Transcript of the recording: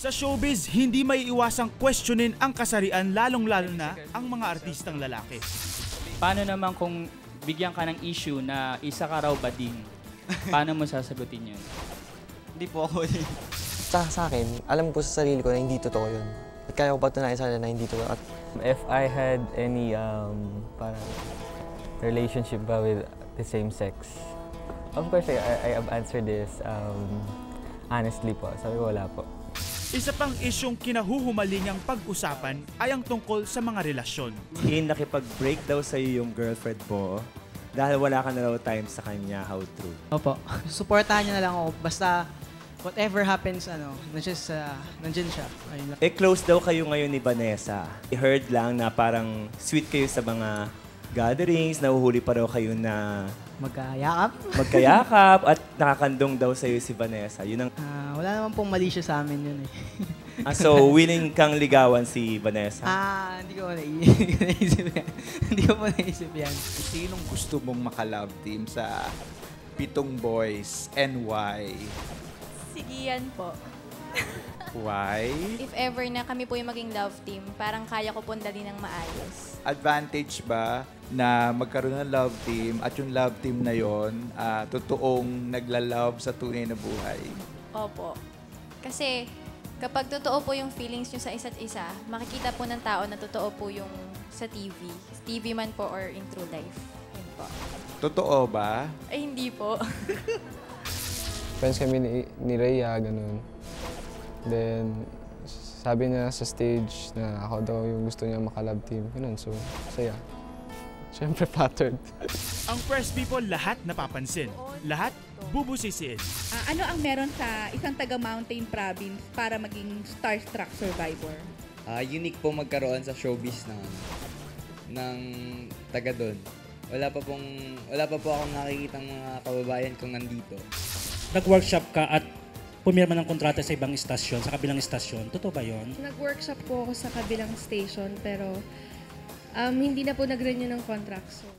Sa showbiz, hindi may iwasang questionin ang kasarian lalong-lalo na ang mga artistang lalaki. Paano naman kung bigyan ka ng issue na isa ka raw bading? Paano mo sasagutin yun? Hindi po ako eh. Sa, sa akin, alam ko sa sarili ko na hindi totoo yun. At kaya ko patunayan sa na hindi totoo. At If I had any um, parang relationship ba with the same sex, of course, I, I, I have answered this um, honestly po. Sabi ko, wala po. Isa pang isyong kinahuhumalingang pag-usapan ay ang tungkol sa mga relasyon. In nakipag-break daw sa'yo yung girlfriend mo dahil wala ka na raw time sa kanya. How true? Opo. Suportahan niyo na lang ako. Basta whatever happens, ano, nandiyan, sa, nandiyan siya. Ayun lang. Eh, close daw kayo ngayon ni Vanessa. I heard lang na parang sweet kayo sa mga gatherings, nahuhuli pa raw kayo na Magkayakap. magkayakap at nakakandong daw sa'yo si Vanessa. Yun ang, Ah, wala naman pong mali siya sa amin yun eh. ah, so, willing kang ligawan si Vanessa? ah, hindi ko na hindi ko naisip yan. hindi ko po naisip yan. Sinong gusto mong makalove team sa Pitong Boys and why? Sige yan po. Why? If ever na kami po yung maging love team, parang kaya ko po dali ng maayos. Advantage ba na magkaroon ng love team at yung love team na yon ah, totoong nagla-love sa tunay na buhay? Opo. Kasi kapag totoo po yung feelings nyo sa isa't isa, makikita po ng tao na totoo po yung sa TV. TV man po or in true life. Yun po. Totoo ba? Ay, hindi po. friends kami ni, ni Rhea, ganun. Then, sabi niya sa stage na ako daw yung gusto niya makalab team. Ganun, so, saya. Siyempre, flattered. Ang press people lahat napapansin. Lahat bubusisiin. Ah, ano ang meron sa isang taga Mountain Province para maging starstruck survivor? Ah, unique po magkaroon sa showbiz ng ng taga doon. Wala pa pong wala pa po akong nakikitang mga kababayan kong nandito. nag-workshop ka at pumirma ng kontrata sa ibang istasyon, sa kabilang istasyon. Totoo ba yon? Nag-workshop po ako sa kabilang station pero um, hindi na po nag-renew ng contract. So.